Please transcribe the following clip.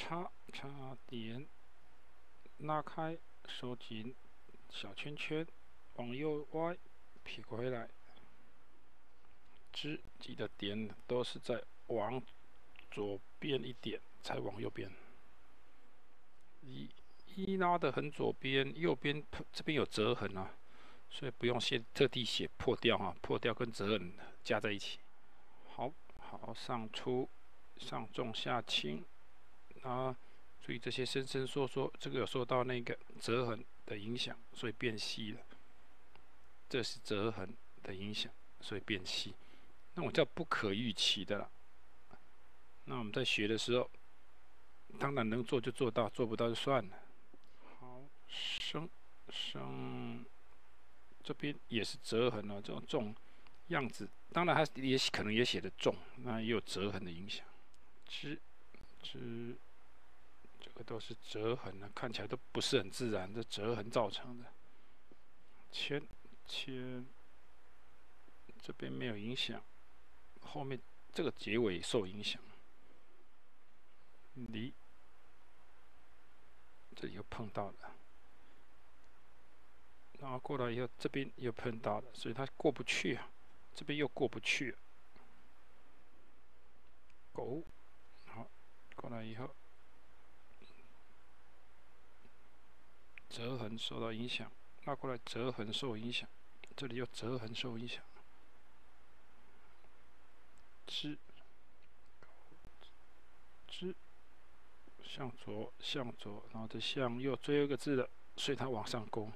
插插点，拉开，收紧，小圈圈，往右歪，撇回来。之记得点都是在往左边一点，才往右边。一一拉的很左边，右边这边有折痕啊，所以不用写特地写破掉啊，破掉跟折痕加在一起。好，好上出，上重下轻，啊，注意这些伸伸缩缩，这个有受到那个折痕的影响，所以变细了。这是折痕的影响，所以变细。那我叫不可预期的了。那我们在学的时候，当然能做就做到，做不到就算了。好，升升，这边也是折痕哦，这种重样子，当然它也可能也写的重，那也有折痕的影响。之之，个都是折痕啊，看起来都不是很自然的折痕造成的。签签，这边没有影响。后面这个结尾受影响，离这里又碰到了，然后过来以后这边又碰到了，所以它过不去啊，这边又过不去。狗，好，过来以后折痕受到影响，拉过来折痕受影响，这里又折痕受影响。之，之，向左，向左，然后再向右，最后一个字的，所以它往上攻。